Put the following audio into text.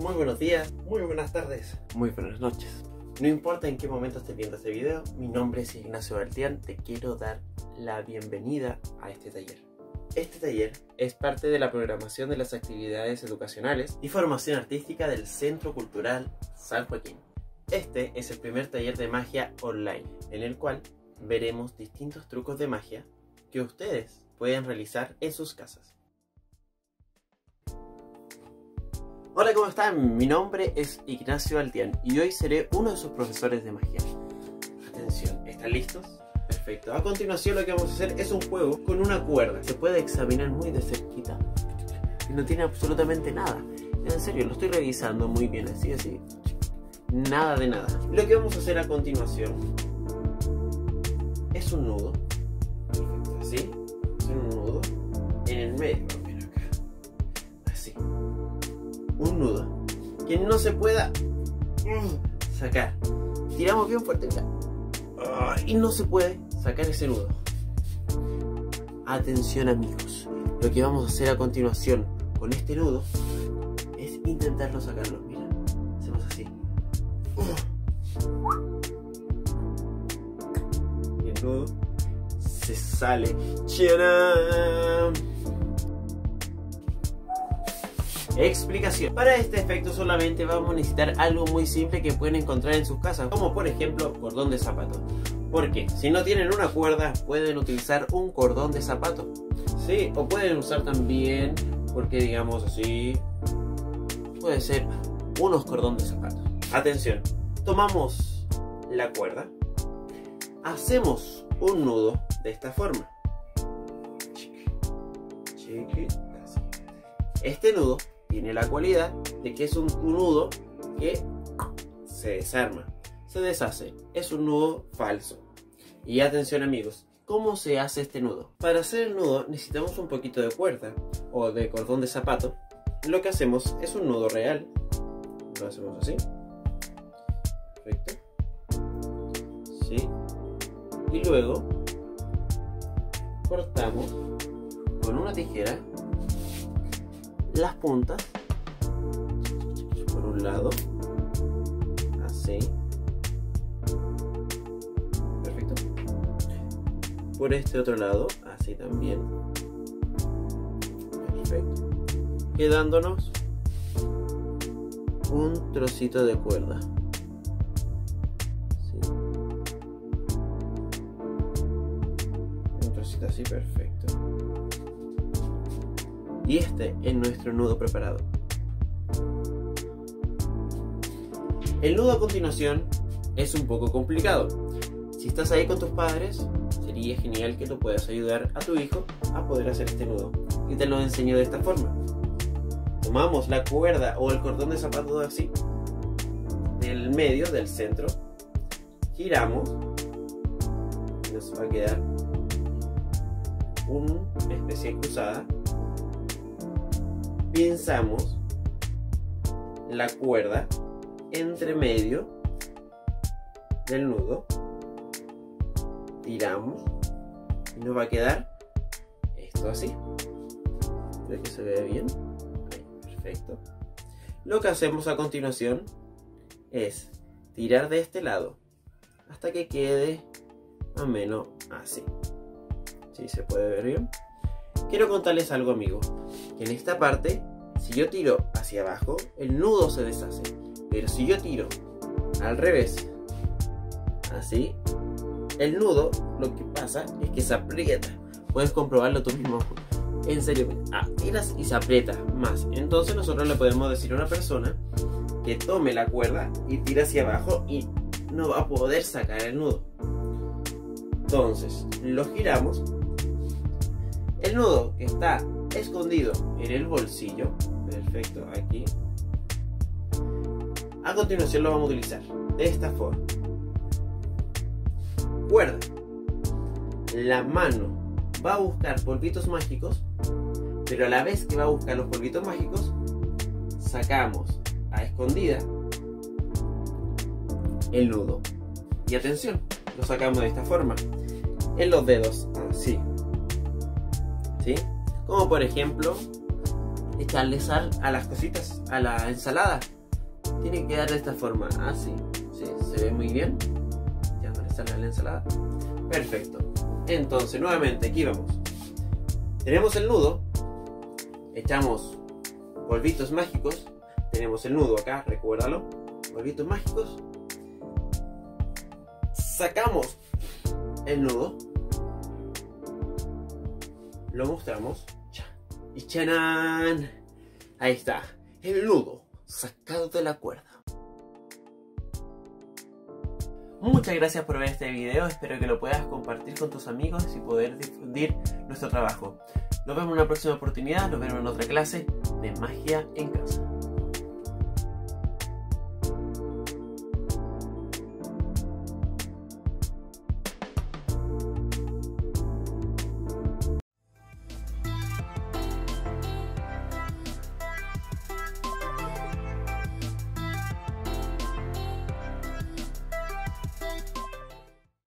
Muy buenos días, muy buenas tardes, muy buenas noches. No importa en qué momento estés viendo este video, mi nombre es Ignacio Baltián, te quiero dar la bienvenida a este taller. Este taller es parte de la programación de las actividades educacionales y formación artística del Centro Cultural San Joaquín. Este es el primer taller de magia online, en el cual veremos distintos trucos de magia que ustedes pueden realizar en sus casas. Hola, ¿cómo están? Mi nombre es Ignacio Altián y hoy seré uno de sus profesores de magia. Atención, ¿están listos? Perfecto. A continuación lo que vamos a hacer es un juego con una cuerda. Se puede examinar muy de cerquita. Y no tiene absolutamente nada. En serio, lo estoy revisando muy bien, así, así. Nada de nada. Lo que vamos a hacer a continuación es un nudo. Perfecto, así. Hacer un nudo en el medio un nudo que no se pueda mm, sacar. Tiramos bien fuerte y no se puede sacar ese nudo. Atención amigos, lo que vamos a hacer a continuación con este nudo es intentarlo sacarlo. Mira, hacemos así. Y el nudo se sale. Explicación. Para este efecto solamente vamos a necesitar algo muy simple que pueden encontrar en sus casas, como por ejemplo cordón de zapato. Porque si no tienen una cuerda, pueden utilizar un cordón de zapato. Sí, o pueden usar también, porque digamos así, puede ser unos cordón de zapato. Atención, tomamos la cuerda, hacemos un nudo de esta forma. Este nudo tiene la cualidad de que es un, nudo que se desarma, se deshace. Es un nudo falso. Y atención amigos, ¿cómo se hace este nudo? Para hacer el nudo necesitamos un poquito de cuerda o de cordón de zapato. Lo que hacemos es un nudo real. Lo hacemos así. Perfecto. ¿Sí? Y luego cortamos con una tijera las puntas. Por un lado. Así. Perfecto. Por este otro lado así también. Perfecto. Quedándonos un trocito de cuerda. Un trocito así perfecto y este es nuestro nudo preparado. El nudo a continuación es un poco complicado. Si estás ahí con tus padres, sería genial que tú puedas ayudar a tu hijo a poder hacer este nudo. Y te lo enseño de esta forma. Tomamos la cuerda o el cordón de zapato así, del medio, del centro, giramos y nos va a quedar una especie de cruzada pinzamos la cuerda entre medio del nudo, tiramos y nos va a quedar esto así. Creo que se ve bien. perfecto. Lo que hacemos a continuación es tirar de este lado hasta que quede más o menos así. Si se puede ver bien. Quiero contarles algo, amigos. Que en esta parte, si yo tiro hacia abajo, el nudo se deshace. Pero si yo tiro al revés, así, el nudo lo que pasa es que se aprieta. Puedes comprobarlo tú mismo. En serio, tiras y se aprieta más. Entonces nosotros le podemos decir a una persona que tome la cuerda y tira hacia abajo y no va a poder sacar el nudo. Entonces, lo giramos el nudo que está escondido en el bolsillo, perfecto, aquí. A continuación lo vamos a utilizar de esta forma. Cuerda. La mano va a buscar polvitos mágicos, pero a la vez que va a buscar los polvitos mágicos, sacamos a escondida el nudo. Y atención, lo sacamos de esta forma. En los dedos, así. Como por ejemplo, echarle sal a las cositas, a la ensalada. tiene que quedar de esta forma. Así. sí, se ve muy bien. Ya con esta la ensalada. Perfecto. Entonces, nuevamente, aquí vamos. Tenemos el nudo. Echamos polvitos mágicos. Tenemos el nudo acá, recuérdalo. Polvitos mágicos. Sacamos el nudo. Lo mostramos. Y ¡chanán! Ahí está. El nudo sacado de la cuerda. Muchas gracias por ver este video, espero que lo puedas compartir con tus amigos y poder difundir nuestro trabajo. Nos vemos en una próxima oportunidad, nos vemos en otra clase de magia en casa.